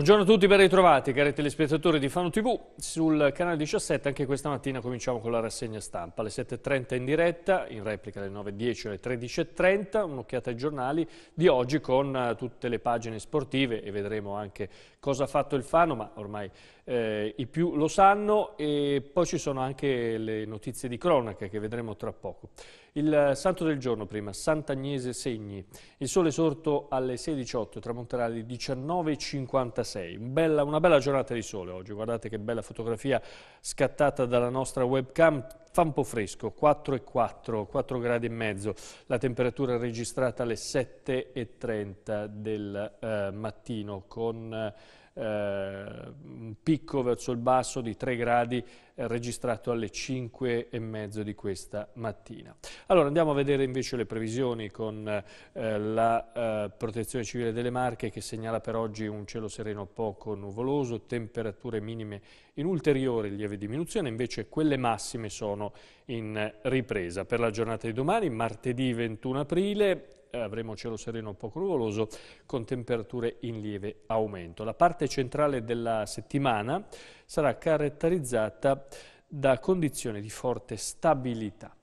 Buongiorno a tutti, ben ritrovati cari telespettatori di Fano TV. Sul canale 17 anche questa mattina cominciamo con la rassegna stampa. Alle 7.30 in diretta, in replica alle 9.10 alle 13.30, un'occhiata ai giornali di oggi con eh, tutte le pagine sportive e vedremo anche cosa ha fatto il Fano, ma ormai eh, i più lo sanno e poi ci sono anche le notizie di cronaca che vedremo tra poco. Il santo del giorno prima, Sant'Agnese Segni, il sole sorto alle 16.18, tramonterà alle 19.56, un bella, una bella giornata di sole oggi, guardate che bella fotografia scattata dalla nostra webcam, fa un po' fresco, 4,4, 4 gradi e mezzo, la temperatura registrata alle 7.30 del eh, mattino con... Eh, un picco verso il basso di 3 gradi eh, registrato alle 5 e mezzo di questa mattina. Allora andiamo a vedere invece le previsioni con eh, la eh, Protezione Civile delle Marche che segnala per oggi un cielo sereno poco nuvoloso, temperature minime in ulteriore lieve diminuzione, invece quelle massime sono in ripresa. Per la giornata di domani, martedì 21 aprile, eh, avremo cielo sereno poco nuvoloso con temperature in lieve aumento. La parte centrale della settimana sarà caratterizzata da condizioni di forte stabilità.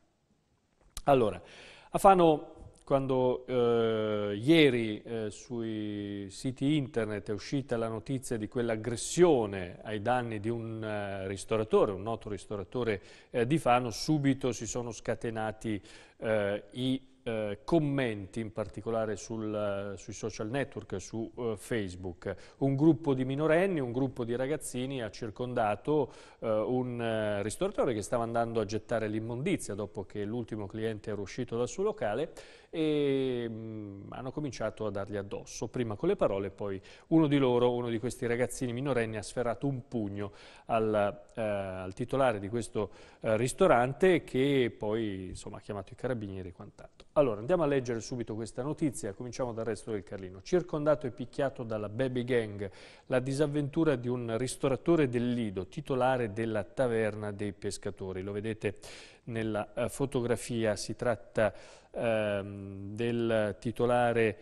Allora, a Fano quando eh, ieri eh, sui siti internet è uscita la notizia di quell'aggressione ai danni di un eh, ristoratore, un noto ristoratore eh, di Fano, subito si sono scatenati eh, i eh, commenti in particolare sul, sui social network, su uh, Facebook. Un gruppo di minorenni, un gruppo di ragazzini ha circondato uh, un uh, ristoratore che stava andando a gettare l'immondizia dopo che l'ultimo cliente era uscito dal suo locale e mh, mm, hanno cominciato a dargli addosso, prima con le parole, poi uno di loro, uno di questi ragazzini minorenni ha sferrato un pugno al, al titolare di questo ristorante che poi insomma, ha chiamato i carabinieri e quant'altro. Allora, andiamo a leggere subito questa notizia, cominciamo dal resto del Carlino. Circondato e picchiato dalla baby gang, la disavventura di un ristoratore del Lido, titolare della taverna dei pescatori. Lo vedete nella uh, fotografia, si tratta uh, del titolare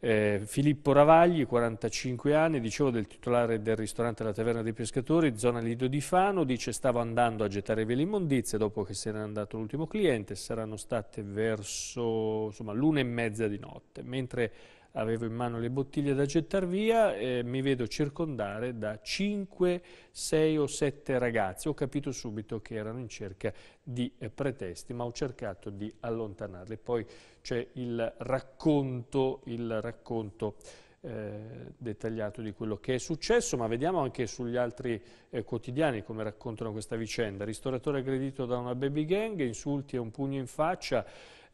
eh, Filippo Ravagli, 45 anni, dicevo del titolare del ristorante La Taverna dei Pescatori, zona Lido di Fano, dice stavo andando a gettare via l'immondizia dopo che se n'era andato l'ultimo cliente, saranno state verso l'una e mezza di notte, mentre avevo in mano le bottiglie da gettare via, eh, mi vedo circondare da 5, 6 o 7 ragazzi. Ho capito subito che erano in cerca di eh, pretesti, ma ho cercato di allontanarli. Poi c'è il racconto, il racconto eh, dettagliato di quello che è successo, ma vediamo anche sugli altri eh, quotidiani come raccontano questa vicenda. Ristoratore aggredito da una baby gang, insulti e un pugno in faccia,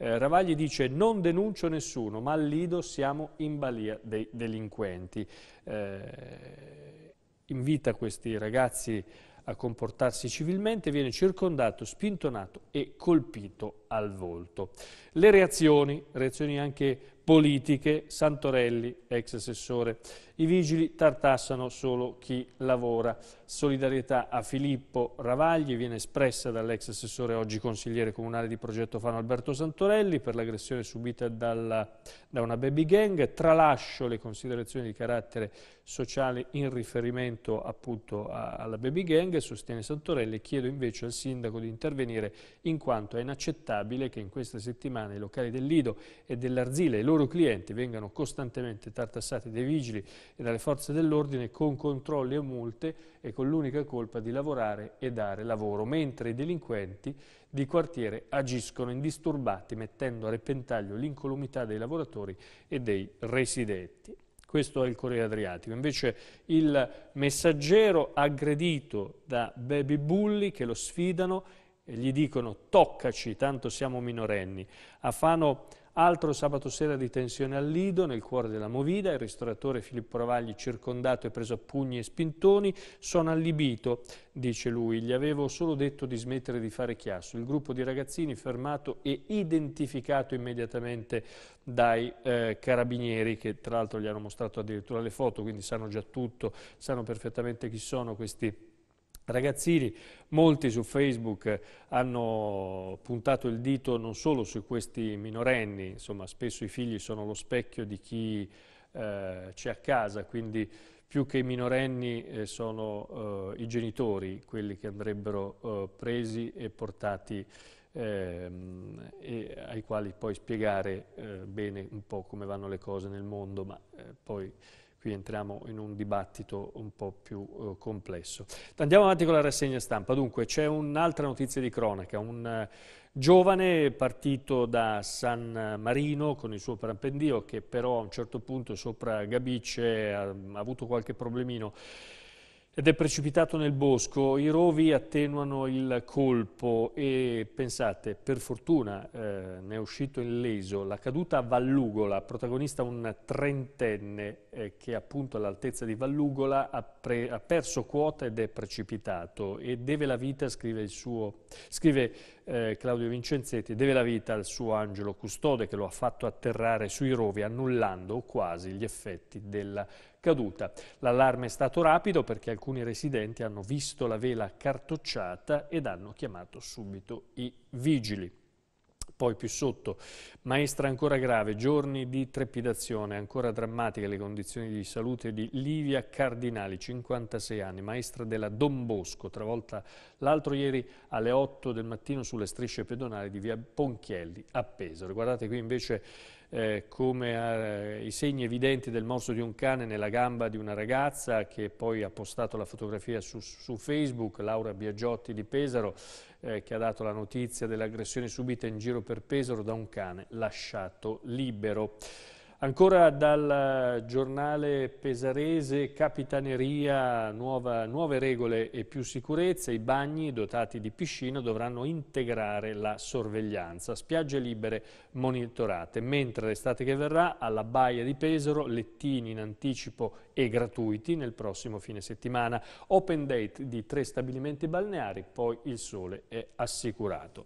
eh, Ravagli dice non denuncio nessuno, ma al Lido siamo in balia dei delinquenti. Eh, invita questi ragazzi a comportarsi civilmente, viene circondato, spintonato e colpito al volto. Le reazioni, reazioni anche politiche, Santorelli, ex assessore, i vigili tartassano solo chi lavora. Solidarietà a Filippo Ravagli viene espressa dall'ex assessore oggi consigliere comunale di progetto Fano Alberto Santorelli per l'aggressione subita dalla, da una baby gang. Tralascio le considerazioni di carattere sociale in riferimento appunto a, alla baby gang, sostiene Santorelli, chiedo invece al sindaco di intervenire in quanto è inaccettabile che in queste settimane i locali del Lido e dell'Arzile e loro clienti vengano costantemente tartassati dai vigili e dalle forze dell'ordine con controlli e multe e con l'unica colpa di lavorare e dare lavoro, mentre i delinquenti di quartiere agiscono indisturbati mettendo a repentaglio l'incolumità dei lavoratori e dei residenti. Questo è il Corriere Adriatico. Invece il messaggero aggredito da baby bulli che lo sfidano e gli dicono toccaci, tanto siamo minorenni. A Fano Altro sabato sera di tensione al Lido, nel cuore della Movida, il ristoratore Filippo Ravagli circondato e preso a pugni e spintoni, sono allibito, dice lui, gli avevo solo detto di smettere di fare chiasso. Il gruppo di ragazzini fermato e identificato immediatamente dai eh, carabinieri che tra l'altro gli hanno mostrato addirittura le foto, quindi sanno già tutto, sanno perfettamente chi sono questi ragazzini, molti su Facebook hanno puntato il dito non solo su questi minorenni, insomma spesso i figli sono lo specchio di chi eh, c'è a casa, quindi più che i minorenni eh, sono eh, i genitori quelli che andrebbero eh, presi e portati ehm, e ai quali poi spiegare eh, bene un po' come vanno le cose nel mondo, ma eh, poi qui entriamo in un dibattito un po' più eh, complesso. Andiamo avanti con la rassegna stampa. Dunque, c'è un'altra notizia di cronaca, un giovane partito da San Marino con il suo parapendio che però a un certo punto sopra Gabice ha, ha avuto qualche problemino ed è precipitato nel bosco. I rovi attenuano il colpo e pensate, per fortuna eh, ne è uscito illeso. La caduta a Vallugola, protagonista un trentenne eh, che appunto all'altezza di Vallugola ha, ha, perso quota ed è precipitato e deve la vita, scrive, suo, scrive eh, Claudio Vincenzetti, deve la vita al suo angelo custode che lo ha fatto atterrare sui rovi annullando quasi gli effetti della caduta. L'allarme è stato rapido perché alcuni residenti hanno visto la vela cartocciata ed hanno chiamato subito i vigili. Poi più sotto, maestra ancora grave, giorni di trepidazione, ancora drammatiche le condizioni di salute di Livia Cardinali, 56 anni, maestra della Don Bosco, travolta l'altro ieri alle 8 del mattino sulle strisce pedonali di via Ponchielli a Pesaro. Guardate qui invece eh, come eh, i segni evidenti del morso di un cane nella gamba di una ragazza che poi ha postato la fotografia su, su Facebook, Laura Biagiotti di Pesaro, eh, che ha dato la notizia dell'aggressione subita in giro per Pesaro da un cane lasciato libero. Ancora dal giornale pesarese Capitaneria, nuova, nuove regole e più sicurezza, i bagni dotati di piscina dovranno integrare la sorveglianza, spiagge libere monitorate, mentre l'estate che verrà alla Baia di Pesaro lettini in anticipo e gratuiti nel prossimo fine settimana, open date di tre stabilimenti balneari, poi il sole è assicurato.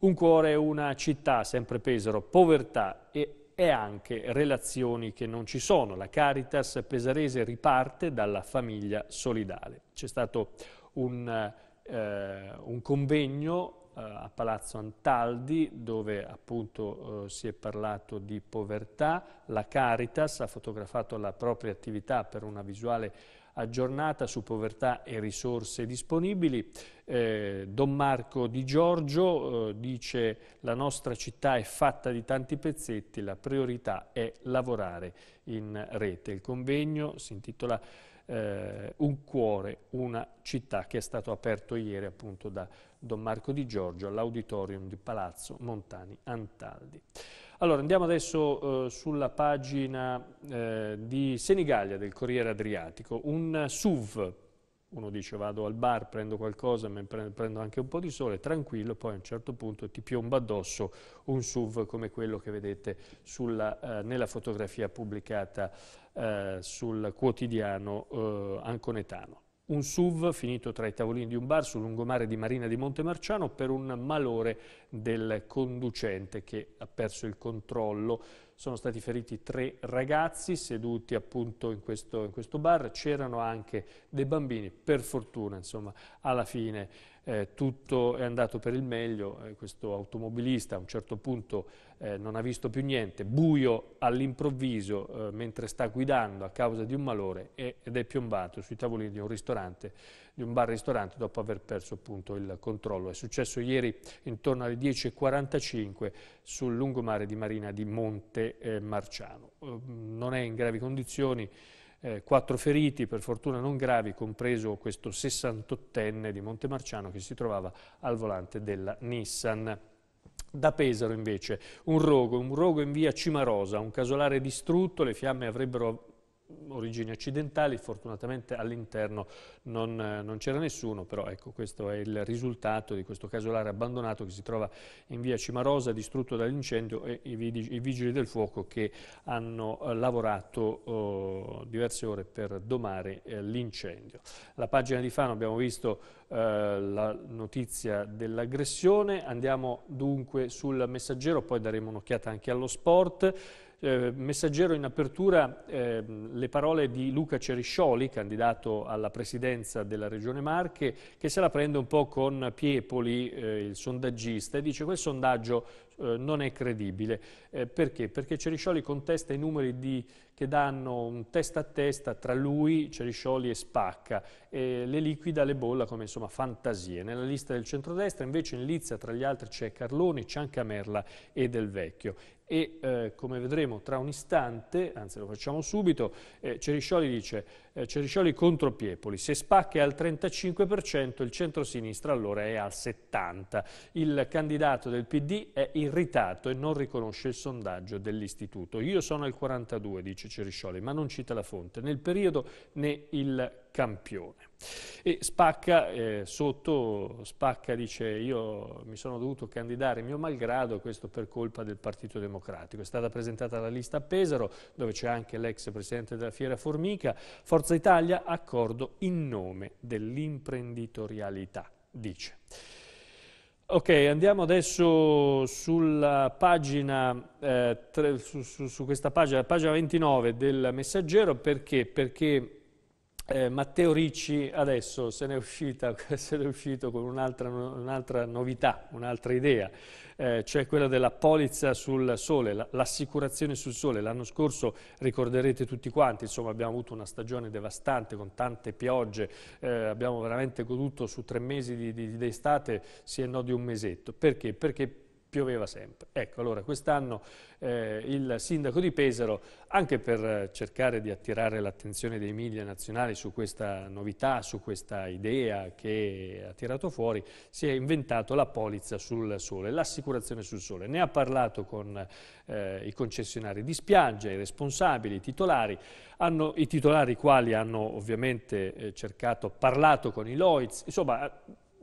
Un cuore, una città, sempre Pesaro, povertà e e anche relazioni che non ci sono. La Caritas pesarese riparte dalla famiglia solidale. C'è stato un, eh, un convegno eh, a Palazzo Antaldi dove appunto eh, si è parlato di povertà. La Caritas ha fotografato la propria attività per una visuale aggiornata su povertà e risorse disponibili. Eh, Don Marco Di Giorgio eh, dice la nostra città è fatta di tanti pezzetti, la priorità è lavorare in rete. Il convegno si intitola eh, Un cuore, una città che è stato aperto ieri appunto da Don Marco Di Giorgio all'auditorium di Palazzo Montani Antaldi. Allora andiamo adesso eh, sulla pagina eh, di Senigallia del Corriere Adriatico, un SUV, uno dice vado al bar, prendo qualcosa, prendo anche un po' di sole, tranquillo, poi a un certo punto ti piomba addosso un SUV come quello che vedete sulla, eh, nella fotografia pubblicata eh, sul quotidiano eh, anconetano un SUV finito tra i tavolini di un bar sul lungomare di Marina di Montemarciano per un malore del conducente che ha perso il controllo. Sono stati feriti tre ragazzi seduti appunto in questo, in questo bar, c'erano anche dei bambini, per fortuna insomma alla fine eh, tutto è andato per il meglio, eh, questo automobilista a un certo punto eh, non ha visto più niente, buio all'improvviso eh, mentre sta guidando a causa di un malore ed è piombato sui tavolini di un ristorante, di un bar-ristorante dopo aver perso appunto il controllo. È successo ieri intorno alle 10.45 sul lungomare di Marina di Monte eh, Marciano. Eh, non è in gravi condizioni, eh, quattro feriti, per fortuna non gravi, compreso questo 68enne di Montemarciano che si trovava al volante della Nissan. Da Pesaro invece un rogo, un rogo in via Cimarosa, un casolare distrutto, le fiamme avrebbero origini accidentali, fortunatamente all'interno non, non c'era nessuno, però ecco, questo è il risultato di questo casolare abbandonato che si trova in via Cimarosa, distrutto dall'incendio e i, i, vigili del fuoco che hanno eh, lavorato eh, diverse ore per domare eh, l'incendio. La pagina di Fano abbiamo visto eh, la notizia dell'aggressione, andiamo dunque sul messaggero, poi daremo un'occhiata anche allo sport. Eh, messaggero in apertura eh, le parole di Luca Ceriscioli, candidato alla presidenza della Regione Marche, che se la prende un po' con Piepoli, eh, il sondaggista, e dice quel sondaggio eh, non è credibile. Eh, perché? Perché Ceriscioli contesta i numeri di, che danno un testa a testa tra lui, Ceriscioli e Spacca, e le liquida, le bolla come insomma fantasie. Nella lista del centrodestra invece in Lizia tra gli altri c'è Carloni, Ciancamerla e Del Vecchio e eh, come vedremo tra un istante, anzi lo facciamo subito, eh, Ceriscioli dice eh, Ceriscioli contro Piepoli, se spacca è al 35% il centro-sinistra allora è al 70%. Il candidato del PD è irritato e non riconosce il sondaggio dell'istituto. Io sono al 42% dice Ceriscioli, ma non cita la fonte, nel periodo né il campione. E Spacca eh, sotto, Spacca dice io mi sono dovuto candidare mio malgrado, questo per colpa del Partito Democratico. È stata presentata la lista a Pesaro, dove c'è anche l'ex presidente della Fiera Formica. Forza Italia, accordo in nome dell'imprenditorialità, dice. Ok, andiamo adesso sulla pagina, eh, tre, su, su, su, questa pagina, pagina 29 del Messaggero, perché? Perché eh, Matteo Ricci adesso se ne è, uscita, se ne è uscito con un'altra, un novità, un'altra idea, eh, cioè quella della polizza sul sole, l'assicurazione sul sole. L'anno scorso ricorderete tutti quanti, insomma abbiamo avuto una stagione devastante con tante piogge, eh, abbiamo veramente goduto su tre mesi di, di, di estate, sì e no di un mesetto. Perché? Perché pioveva sempre. Ecco, allora quest'anno eh, il sindaco di Pesaro, anche per cercare di attirare l'attenzione dei media nazionali su questa novità, su questa idea che ha tirato fuori, si è inventato la polizza sul sole, l'assicurazione sul sole. Ne ha parlato con eh, i concessionari di spiaggia, i responsabili, i titolari, hanno, i titolari quali hanno ovviamente eh, cercato, parlato con i Lloyds, insomma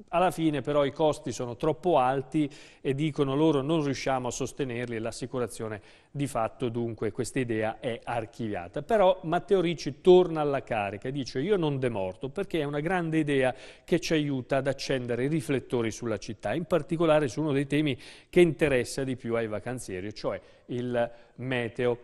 alla fine però i costi sono troppo alti e dicono loro non riusciamo a sostenerli e l'assicurazione di fatto dunque questa idea è archiviata. Però Matteo Ricci torna alla carica e dice io non demorto perché è una grande idea che ci aiuta ad accendere i riflettori sulla città, in particolare su uno dei temi che interessa di più ai vacanzieri, cioè il meteo.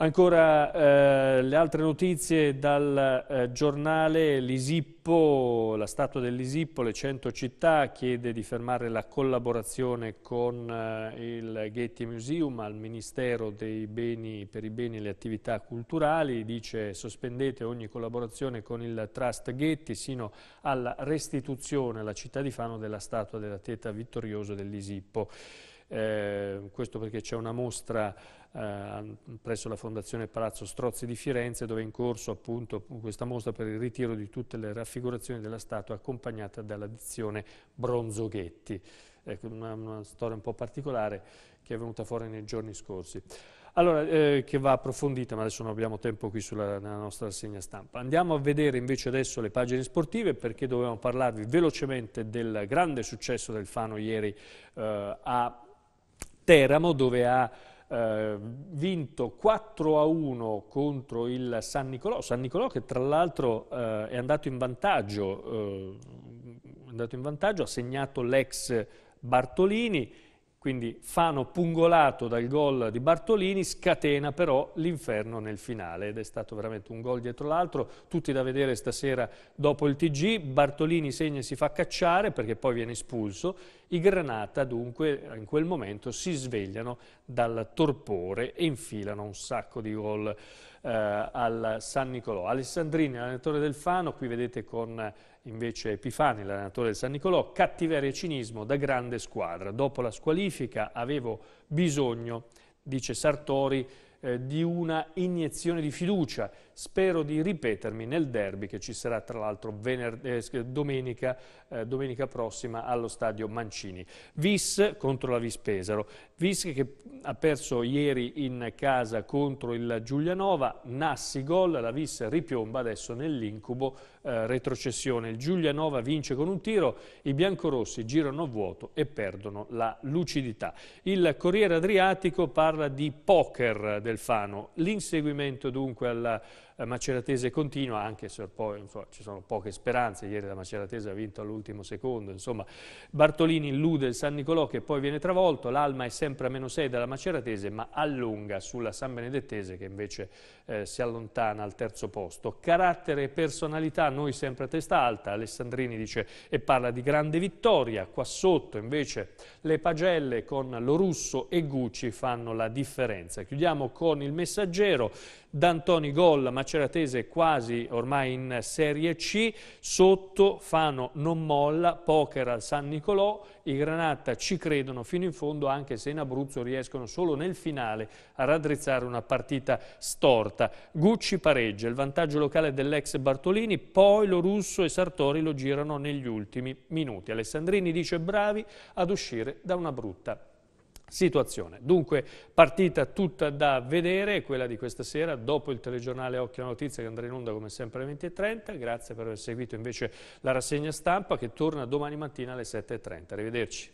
Ancora eh, le altre notizie dal eh, giornale Lisippo, la statua dell'Isippo, le 100 città, chiede di fermare la collaborazione con eh, il Getty Museum al Ministero beni, per i beni e le attività culturali, dice sospendete ogni collaborazione con il Trust Getty sino alla restituzione alla città di Fano della statua della teta vittorioso dell'Isippo. Eh, questo perché c'è una mostra eh, presso la Fondazione Palazzo Strozzi di Firenze dove è in corso appunto questa mostra per il ritiro di tutte le raffigurazioni della statua accompagnata dalla dizione Bronzoghetti. Ecco, una, una storia un po' particolare che è venuta fuori nei giorni scorsi. Allora, eh, che va approfondita, ma adesso non abbiamo tempo qui sulla, nella nostra rassegna stampa. Andiamo a vedere invece adesso le pagine sportive perché dovevamo parlarvi velocemente del grande successo del Fano ieri eh, a Teramo dove ha eh, vinto 4 a 1 contro il San Nicolò, San Nicolò che tra l'altro eh, è andato in vantaggio, eh, è andato in vantaggio, ha segnato l'ex Bartolini, quindi Fano pungolato dal gol di Bartolini, scatena però l'inferno nel finale ed è stato veramente un gol dietro l'altro, tutti da vedere stasera dopo il TG, Bartolini segna e si fa cacciare perché poi viene espulso, i Granata dunque in quel momento si svegliano dal torpore e infilano un sacco di gol eh, al San Nicolò. Alessandrini, allenatore del Fano, qui vedete con invece Epifani, l'allenatore del San Nicolò, cattiveria e cinismo da grande squadra. Dopo la squalifica avevo bisogno, dice Sartori, eh, di una iniezione di fiducia. Spero di ripetermi nel derby che ci sarà tra l'altro eh, domenica, eh, domenica, prossima allo stadio Mancini. Vis contro la Vis Pesaro. Vis che ha perso ieri in casa contro il Giulianova, Nassi gol, la Vis ripiomba adesso nell'incubo eh, retrocessione. Il Giulianova vince con un tiro, i biancorossi girano a vuoto e perdono la lucidità. Il Corriere Adriatico parla di poker del Fano, l'inseguimento dunque alla eh, Maceratese continua, anche se poi insomma, ci sono poche speranze, ieri la Maceratese ha vinto all'ultimo secondo, insomma Bartolini illude il San Nicolò che poi viene travolto, l'Alma è sempre a meno 6 dalla Maceratese ma allunga sulla San Benedettese che invece eh, si allontana al terzo posto. Carattere e personalità, noi sempre a testa alta, Alessandrini dice e parla di grande vittoria, qua sotto invece le pagelle con Lorusso e Gucci fanno la differenza. Chiudiamo con il messaggero, D'Antoni gol, Maceratese quasi ormai in Serie C, sotto Fano non molla, poker al San Nicolò, i Granata ci credono fino in fondo anche se in Abruzzo riescono solo nel finale a raddrizzare una partita storta. Gucci pareggia, il vantaggio locale dell'ex Bartolini, poi lo Russo e Sartori lo girano negli ultimi minuti. Alessandrini dice bravi ad uscire da una brutta situazione. Dunque partita tutta da vedere, quella di questa sera, dopo il telegiornale Occhio alla Notizia che andrà in onda come sempre alle 20.30. Grazie per aver seguito invece la rassegna stampa che torna domani mattina alle 7.30. Arrivederci.